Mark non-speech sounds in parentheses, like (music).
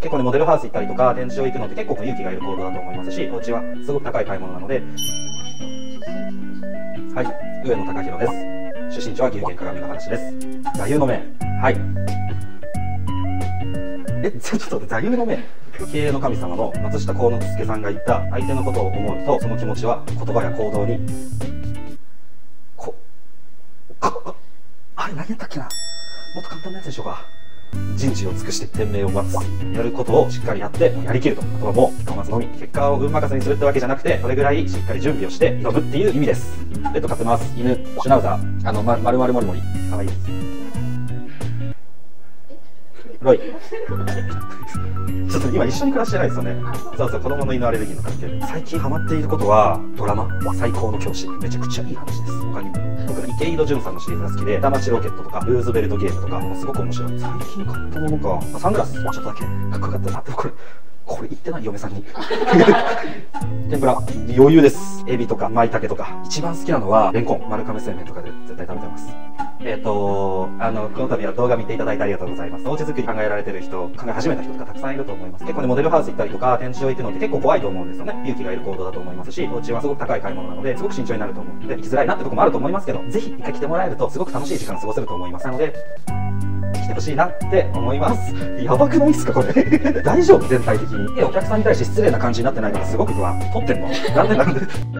結構ねモデルハウス行ったりとか展示場行くのって結構勇気がいる行動だと思いますしお家はすごく高い買い物なので。はい。上野隆弘です。出身地は岐阜県鏡ヶ原市です。座右の銘。はい。えちょっと座右の銘。経営の神様の松下幸之助さんが言った相手のことを思うとその気持ちは言葉や行動にここあれ何やったっけな。もっと簡単なやつでしょうか。人事を尽くして天命を待つ。やることをしっかりやってやりきると。あとはもう結果を待つのみ結果を運任せにするってわけじゃなくてそれぐらいしっかり準備をして挑むっていう意味です。ペット飼ってます犬シュナウザーあの、ま、丸々モリモリかわいい。ですロイ (laughs) ちょっと今一緒に暮らしてないですよね。そうそう子供の犬アレルギーの関係で。最近ハマっていることはドラマ「最高の教師」めちゃくちゃいい話です。他にも。僕池井戸潤さんのシリーズが好きで「下町ロケット」とか「ルーズベルトゲーム」とかもすごく面白い。最近買ったものか。サングラスちょっとだけかっこよかったな。でもこれこれ言ってない嫁さんに。(laughs) 天ぷら。余裕です。エビとか舞茸とか。一番好きなのはレンコン丸亀製麺とかで絶対食べてます。えっ、ー、とあのこの度は動画見ていただいてありがとうございます。お家作り考えられてる人考え始めた人とかたくさんいると思います。結構ねモデルハウス行ったりとか展示場行くのって結構怖いと思うんですよね。勇気がいる行動だと思いますしお家はすごく高い買い物なのですごく慎重になると思うので行きづらいなってとこもあると思いますけどぜひ一回来てもらえるとすごく楽しい時間過ごせると思います。なので来てほしいなって思います。やばくないっすかこれ？大丈夫？全体的に。お客さんに対して失礼な感じになってないからすごく不安。撮ってんの？なんでなんで？